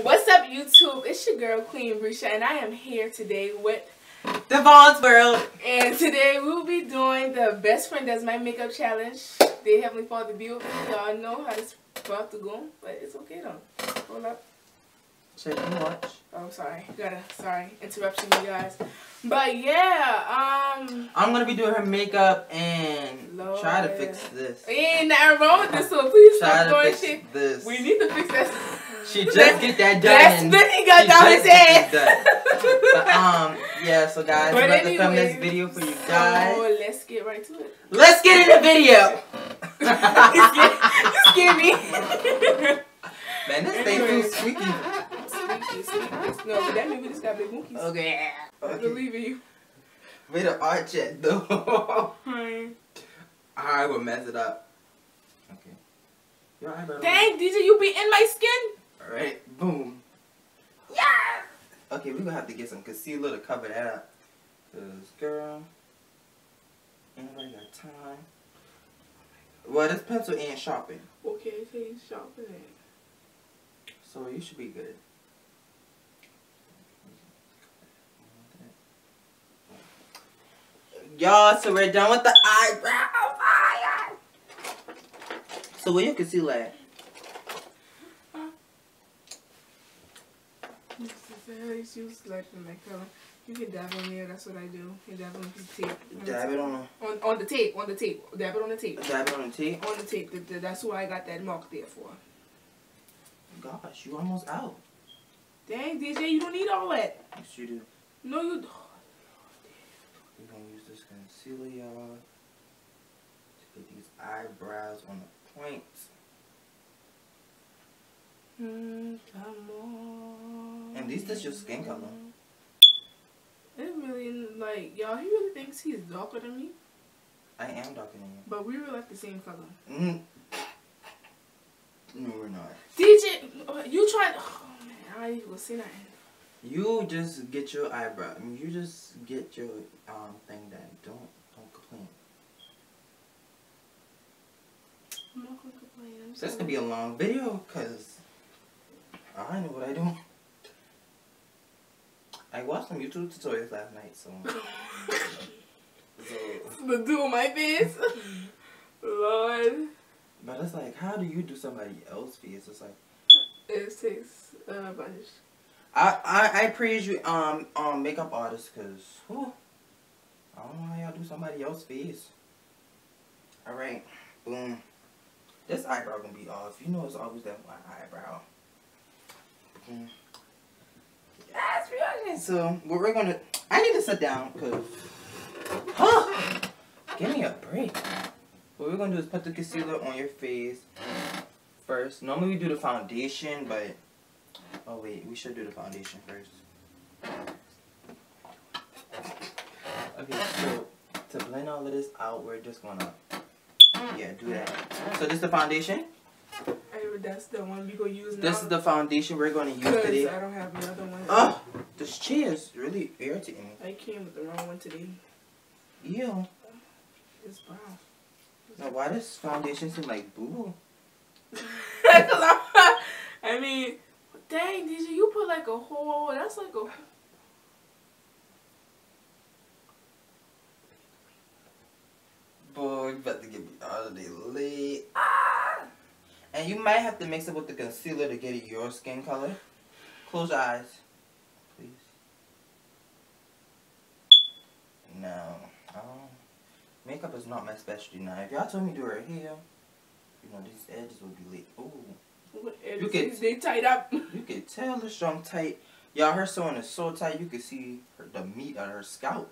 What's up, YouTube? It's your girl, Queen Bresha, and I am here today with Davon's World. And today we'll be doing the Best Friend Does My Makeup Challenge. The Heavenly Father be. Y'all know how this about to go, but it's okay though. Hold up. Check and watch. Oh, sorry. Gotta, sorry. Interruption, you guys. But yeah, um. I'm gonna be doing her makeup and Lord. try to fix this. Ain't nothing wrong with this, so please try stop doing shit. This. We need to fix that. She just get that done. That's what he got down his head. but, um, yeah, so guys, but I'm about to film this video for you guys. So let's get right to it. Let's get in the video. you scared me. Man, this thing feels squeaky. Squeaky, squeaky. No, but that movie just got big monkeys. Okay. okay. I believe in you. Way to arch it, though. Hi. I will mess it up. Okay. Dang, DJ, you be in my skin? Alright, boom. Yeah! Okay, we're gonna have to get some concealer to cover that up. Cause, girl, anybody got time? Well, this pencil ain't sharpened. Okay, so you sharpen it. So you should be good. Y'all, so we're done with the eyebrow fire. So where you concealer at? This is selecting my color. You can dab on there. That's what I do. You dab on the tape. Dab it on the on on the tape. On the tape. Dab it on the tape. Dab it on the tape. On the tape. The, the, that's why I got that mark there for. Gosh, you almost out. Dang, DJ, you don't need all that. Yes, you do. No, you. Oh, We're gonna use this concealer, y'all, to get these eyebrows on the points. Mm, come on. And these is your skin color. It really like y'all. He really thinks he's darker than me. I am darker than you. But we were like the same color. Mm. No, we're not. DJ, uh, you tried. Oh man, I gonna say nothing. You just get your eyebrow. I mean, you just get your um thing done. Don't don't complain. I'm not gonna complain. I'm this gonna be a long video, cause I know what I do. I watched some YouTube tutorials last night, so. so the do my face, Lord. But it's like, how do you do somebody else's face? It's like. It takes a bunch. I, I, I praise you, um, um, makeup artists, cause, whew, I don't know how y'all do somebody else's face. Alright, boom. This eyebrow gonna be off. You know it's always that one eyebrow. Boom. That's. So, what we're gonna, I need to sit down, cause, huh, give me a break. What we're gonna do is put the concealer on your face first. Normally we do the foundation, but oh wait, we should do the foundation first. Okay, so to blend all of this out, we're just gonna yeah do that. So this is the foundation. That's the one we gonna use now. This is the foundation we're gonna use today. I don't have the other one. Oh, this chair is really irritating. I came with the wrong one today. Ew. It's brown. Now, why does foundation seem like boo? I mean, dang, DJ, you put like a whole, that's like a... Boy, you about to get me all of the late. Ah! And you might have to mix it with the concealer to get it your skin color. Close your eyes, please. No. Oh. Makeup is not my specialty now. If y'all told me to do her here, you know, these edges would be lit. Ooh. What edges? You could, they tight up. You could tell the strong tight. Y'all, her sewing is so tight you can see her, the meat on her scalp.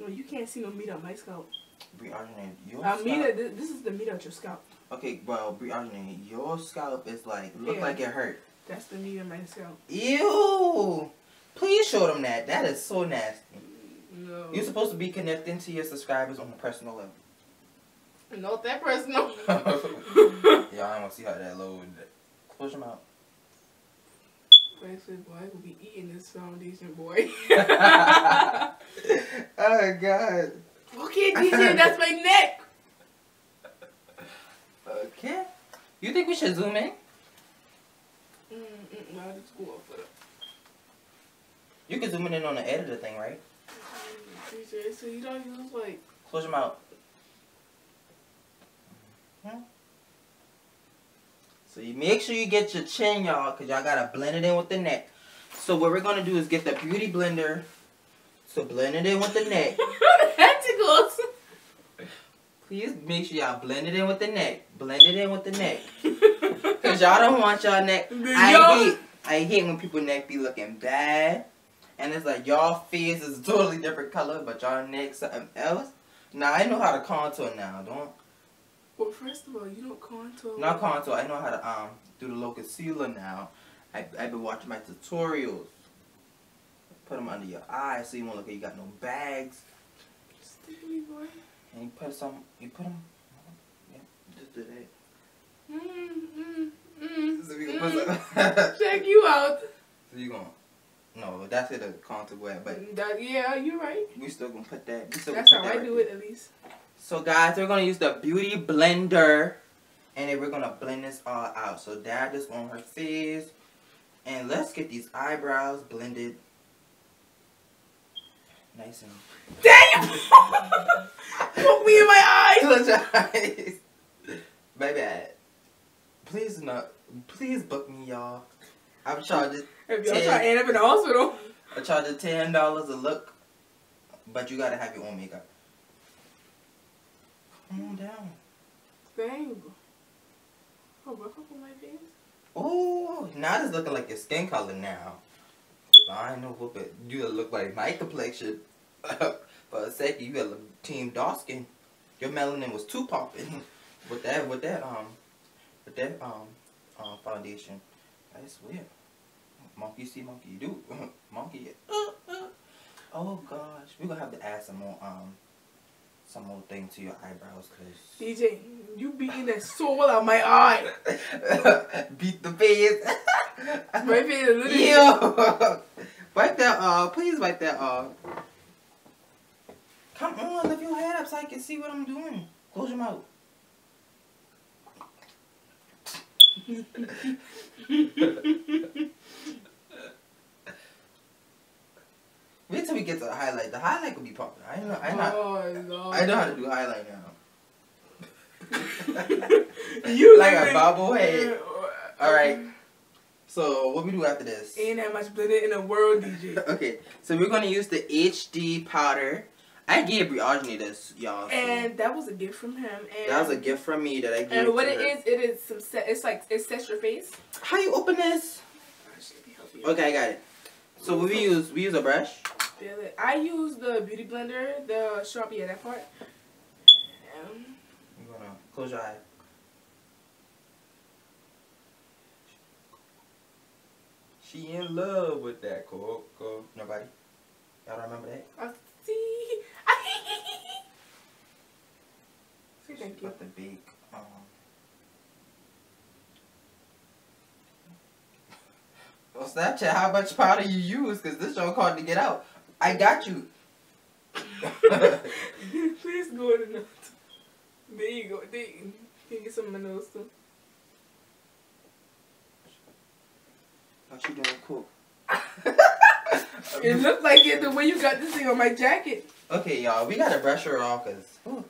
No, you can't see no meat on my scalp. Brianna, your uh, scalp. Meat, this is the meat on your scalp. Okay, well, Brianna, your scalp is like, look yeah. like it hurt. That's the meat of my scalp. Ew! Please show them that. That is so nasty. No. You're supposed to be connecting to your subscribers on a personal level. Not that personal. yeah, I want to see how that load. Close your mouth. Basically, boy, I will be eating this foundation, boy. oh, God. Okay, DJ, that's my neck. Okay. You think we should zoom in? Mm, mm, I'll just go it. You can zoom in on the editor thing, right? DJ, so you don't use like Close your mouth. Hmm? So you make sure you get your chin, y'all, because y'all got to blend it in with the neck. So what we're going to do is get the Beauty Blender to blend it in with the neck. that tickles. Please make sure y'all blend it in with the neck. Blend it in with the neck. Because y'all don't want y'all neck. I hate, I hate when people neck be looking bad. And it's like y'all face is a totally different color, but y'all neck something else. Now I know how to contour now. Don't Well, first of all, you don't contour. not contour. I know how to um do the low concealer now. I I've been watching my tutorials. Put them under your eyes so you won't look like you got no bags. Stickly boy. And you put some. You put them. Yeah, just. Mm, mm, mm, So we can mm. Check you out. so you gonna. No, that's it. The contour way, but That, yeah, you're right. we still gonna put that. We still That's gonna how put I that do right it, at least. So guys, we're gonna use the beauty blender, and then we're gonna blend this all out. So dab this on her face, and let's get these eyebrows blended nice and. Damn! Poke me in my eye. Close your eyes, baby. Please not. Please book me, y'all. I'm charging. If y'all try to end up in the hospital. I charge you ten dollars a look, but you gotta have your own makeup. Calm hmm. down. Dang. Oh, rough up on my face? Oh, now it's looking like your skin color now. I know what, but you look like my complexion. For a second, you got a team dark skin. Your melanin was too popping with that, with that, um, with that, um, um, foundation. I swear, monkey see, monkey do, monkey. Uh, uh. Oh gosh, we're gonna have to add some more, um, some more thing to your eyebrows, cause. DJ, you beating the soul out my eye. Beat the face. My face is literally. Ew. wipe that off. Please wipe that off. Come on, lift your head up so I can see what I'm doing. Close your mouth. Wait till we get to the highlight. The highlight will be popping. I know. I know. Oh. I know how to do highlight now. you like a bobblehead. All right. So what we do after this? Ain't that much blended in the world, DJ. Okay, so we're gonna use the HD powder. I gave Briogeny this, y'all. so And that was a gift from him. And that was a gift from me that I gave. And what to it her. is, it is some set. It's like it sets your face. How you open this? Actually, help you. Okay, I got it. So what we use, we use a brush. Feel it. I use the beauty blender, the sharpie at that part. Um, You're gonna close your eye. She in love with that Coco. Nobody? Y'all remember that? I see. Say thank you. The big, um, Well, Snapchat, how much powder you use? Cause this show called to get out. I got you. Please go to the. There you go. There you can get some of my nose too. What you doing, cool? It looked like it the way you got this thing on my jacket. okay, y'all, we gotta brush her off, cause.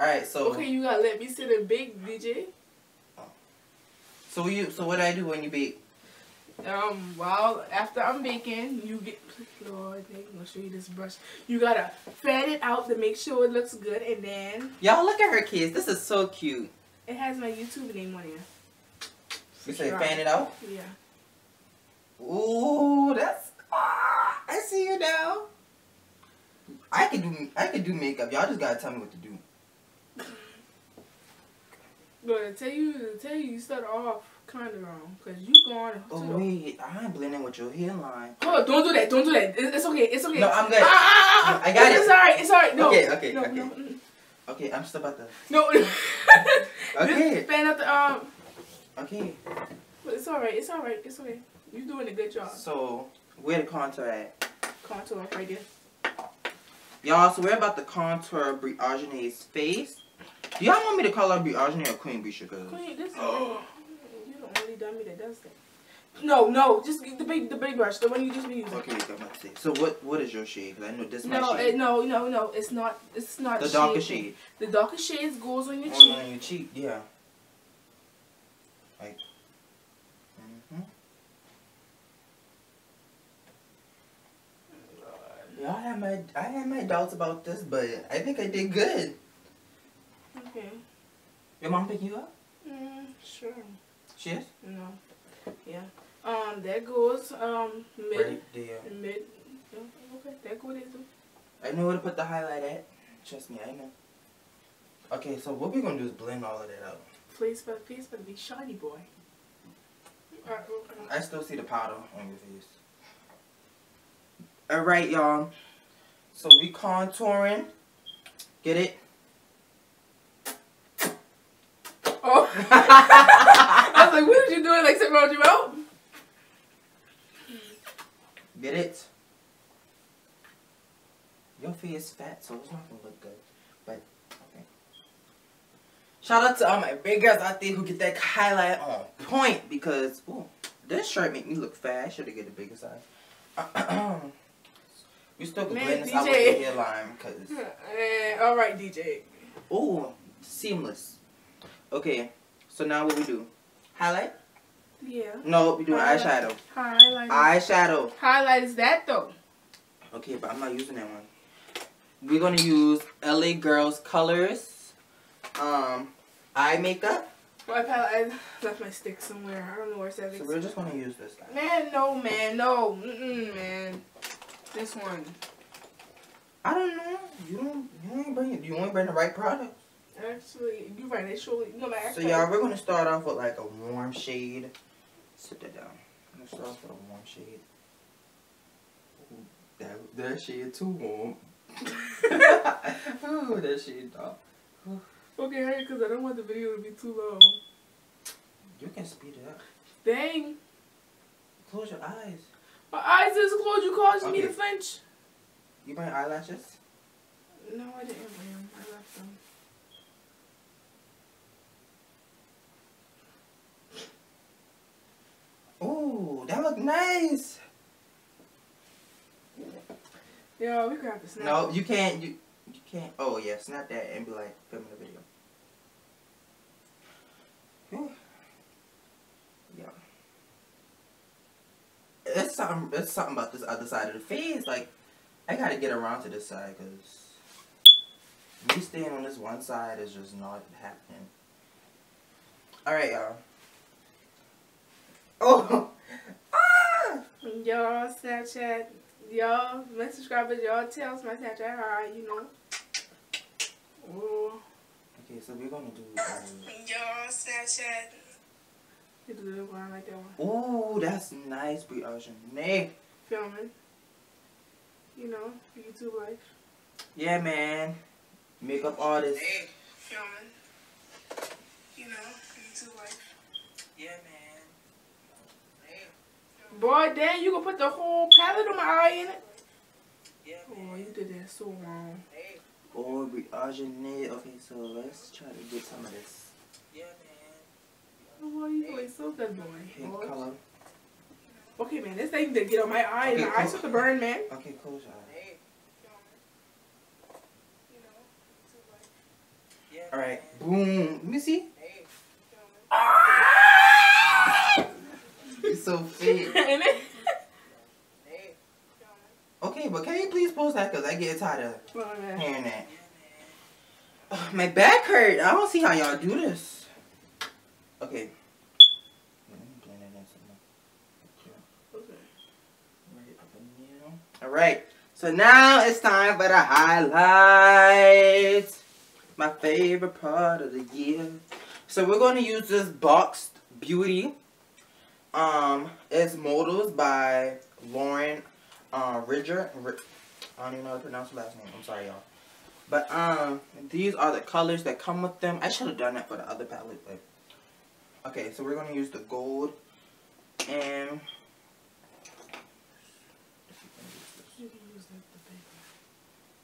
All right, so Okay, you gotta let me sit and bake, DJ. so you so what do I do when you bake? Um, well, after I'm baking, you get Lord, I'm gonna show you this brush. You gotta fan it out to make sure it looks good, and then Y'all look at her kids. This is so cute. it has my YouTube name on here. We say fan it out. Yeah. Ooh, that's. Ah, I see you now. I could do I could do makeup. Y'all just gotta tell me what to do. But tell you, to tell you, you start off kind of wrong, cause you going. to Oh wait, I'm blending with your hairline. Oh, don't do that. Don't do that. It- It's okay. It's okay. No, I'm good. Ah, ah, ah, ah. I got It's it. It's alright. It's alright. No. Okay, okay, no, okay. No, mm. Okay, I'm still about to. no. Okay. Just fan out the um. Okay. But it's alright. It's alright. It's okay. You're doing a good job. So where the contour at? Contour right there. Y'all, so we're about to contour Briogéné's face. Do y'all want me to call her Briogéné or Queen Bresha? Cause Queen, this is you're the only dummy that does that. No, no, just the big, the big brush, the one you just be using. Okay, I'm about to say. So what what is your shade? Cause I know this is my No, shade. it, no, no, no. It's not. It's not. the shade darker thing. shade. The darker shades goes on your Oh, cheek. on your cheek, yeah. Like. hmm Yeah, I had my I had my doubts about this, but I think I did good. Okay. Your mom picking you up? Mm, sure. She is. No. Yeah. Um. There goes um mid. There. Mid. Okay. There goes. I know where to put the highlight at. Trust me, I know. Okay, so what we're gonna do is blend all of that out. Please, but please, but be shiny boy. I still see the powder on your face. Alright, y'all. So we contouring. Get it? Oh. I was like, what did you do? Like, sit around your mouth? Get it? Your face fat, so it's not gonna look good. But okay. Shout out to all my big girls out there who get that highlight on point because ooh, this shirt make me look fat. I should have get a bigger size. we still can blend this out with the hairline because Eh, all right, DJ. ooh, seamless. Okay, so now what we do? Highlight? Yeah. No, we do eyeshadow. Highlight. Eyeshadow. Highlight is that though? Okay, but I'm not using that one. We're gonna use LA Girls Colors, um, eye makeup. My palette, I left my stick somewhere. I don't know where it's at. So we're just gonna use this guy. Man, no, man, no. Mm-mm, man. This one. I don't know. You don't. You ain't bring. You ain't bring the right product. Actually, you're right. They surely, no matter. So y'all, we're gonna start off with like a warm shade. Sit that down. I'm gonna start off with a warm shade. Ooh, that that shade too warm. Ooh, that shade dark. Okay, hurry, because I don't want the video to be too long. You can speed it up. Dang. Close your eyes. My eyes is closed. You caused me to Okay. flinch. You bring eyelashes? No, I didn't bring them. I left them. Ooh, that look nice. Yeah, we have to snap. No, you can't. You you can't. Oh yeah, snap that and be like filming the video. Yeah. It's something. It's something about this other side of the face. Like, I gotta get around to this side because me staying on this one side is just not happening. All right, y'all. Oh. ah! Y'all Snapchat, y'all my subscribers, y'all tell us my Snapchat hi, you know. Oh, Okay, so we're gonna do. Um, y'all Snapchat. Get the little one like that one. Ooh, that's nice, Brie Arjane. Filming. You know, YouTube life. Yeah, man. Makeup artist. Hey. Filming. You know, YouTube life. Yeah, man. Boy, damn, you gonna put the whole palette on my eye in it? Yeah, Oh, you did that so wrong. Oh, Brie Arjane. Okay, so let's try to get some of this. Yeah, man. Oh, boy, you doing so good, boy. man. Boy. Color. Okay, man, this thing did get on my eye, and my eyes cool. start to burn, man. Okay, close your eye. Alright, boom. Let me see. You're so ah! Okay, but can you please post that? Because I get tired of man. hearing that. My back hurt. I don't see how y'all do this. Okay. Let me blend it in some more. Okay. Right up in here. Alright, so now it's time for the highlights. My favorite part of the year. So we're going to use this Boxed Beauty. Um, it's models by Lauren uh, Ridger. Ri- I don't even know how to pronounce her last name. I'm sorry, y'all. But um, these are the colors that come with them. I should have done that for the other palette, but okay. So we're gonna use the gold and You the,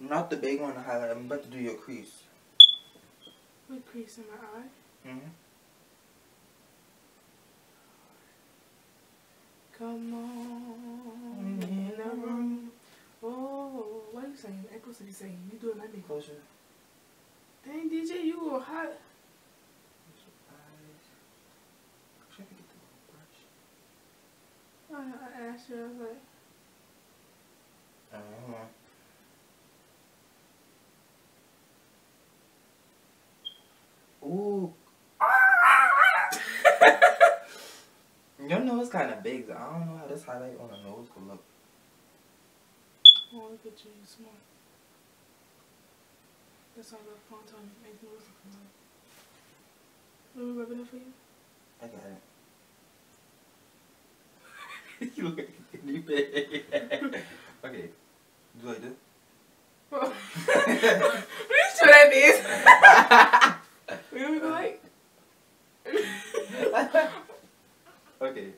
the. Not the big one to highlight. I'm about to do your crease. With crease in my eye. hmm Come on mm-hmm. in the room. Oh, what are you saying? Echo City saying. You doing my makeup. Close your Dang, DJ, you go hot. close your eyes. Try to get the brush. I, I asked you, I was like, Alright, hold on. Ooh. Nose kind of big. I don't know how this highlight on the nose will look. oh, look at you, you smart. That's all that fun time makes me look like. Let me rubbing it for you. I got it. you look you big. okay. Do like this? Please show that. What do we go like? okay.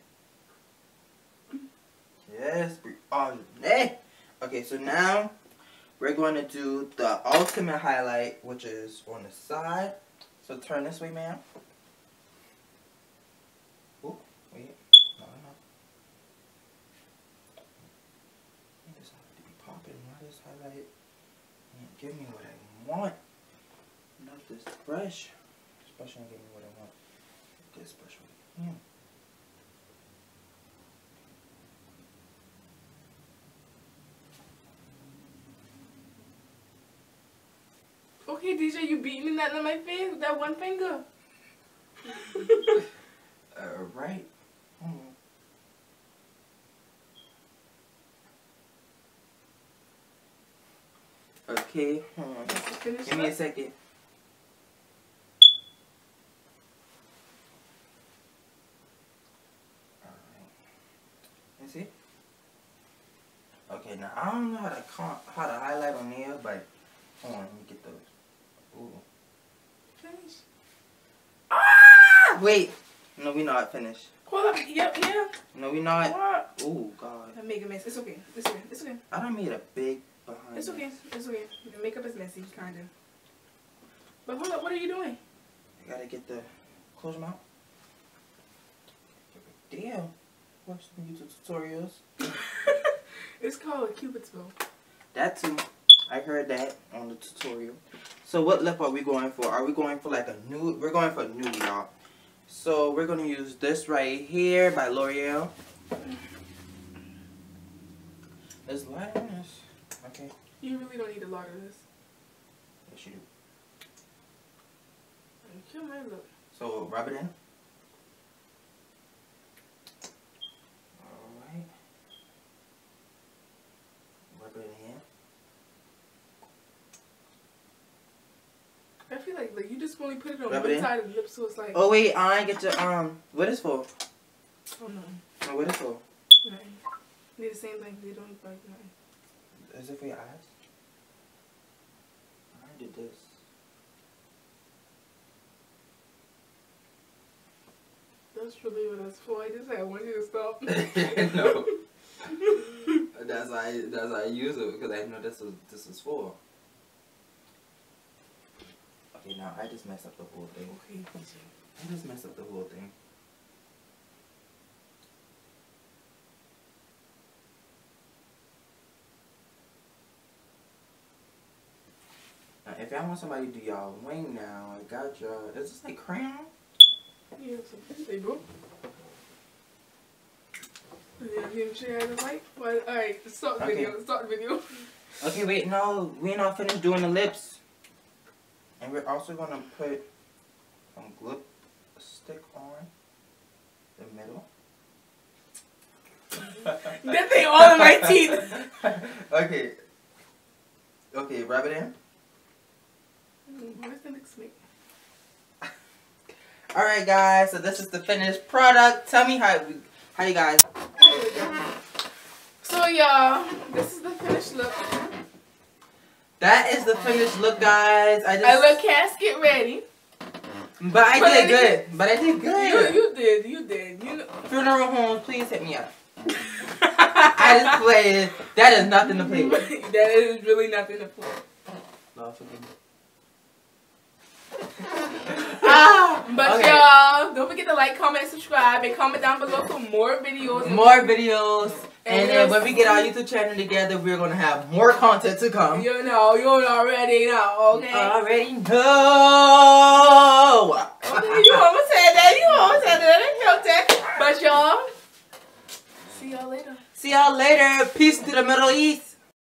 Yes, we on there. Okay, so now we're going to do the ultimate highlight, which is on the side. So turn this way, ma'am. Oh, wait. No, no. This have to be popping. Why this highlight? Man, give me what I want. Not this brush. This brush ain't give me what I want. This brush right here. Okay, DJ, you beating that on my face with that one finger. Uh, right. On. Okay, hold on. That's the finished Give me a second. See. Okay, now I don't know how to how to highlight on there, but hold on, let me get those. Ooh. Finish. Ah! Wait. No, we not finished. Hold up. Yep, yeah. No, we not. What? Oh God. I make a mess. It's okay. It's okay. It's okay. I done made a big behind. It's okay. It's okay. The makeup is messy, kinda. But hold up. What are you doing? I gotta get the close your mouth. Damn. Watch some YouTube tutorials. it's called a cupid's bow. That too. I heard that on the tutorial. So what lip are we going for? Are we going for like a nude? We're going for nude, y'all. So we're gonna use this right here by L'Oreal. There's light on this. Okay. You really don't need a lot of this. Yes, you do. Kill my look. So rub it in. Alright. Rub it in. I feel like like you just only put it on Rub it side of the lip, so it's like Oh wait, I get to um what is for? oh no, Oh, what is for? nothing. Need the same thing. They don't like nothing. Is it for your eyes? I did this. That's really what that's for. I just said I want you to stop. no. That's why I, that's why I use it because I know this is this is for. Okay, now I just messed up the whole thing. Okay. I just messed up the whole thing. Now, if y'all want somebody to do y'all wing now, I got y'all. Is this like crayon? Yeah, so they go. Yeah, you show you how to? Well, alright, stop the Okay. video. Stop the video. Okay, wait, no, we're not finished doing the lips. And we're also gonna put some glue stick on the middle. that thing all in my teeth. okay. Okay, rub it in. Where's the next make? Alright guys, so this is the finished product. Tell me how how you guys So y'all, this is the finished look. That is the finished look guys. I just I look casket ready. But I But did good. But I did good. you did, you did. You know Funeral home, please hit me up. I just played. That is nothing to play with. that is really nothing to play. Lord forgive me. I Ah, But okay. y'all, don't forget to like, comment, subscribe, and comment down below for more videos. More videos. And And then when we get our YouTube channel together, we're gonna have more content to come. You know, you already know, okay? Already know. okay you almost said that. You almost said that. That's your tech. But y'all, see y'all later. See y'all later. Peace to the Middle East.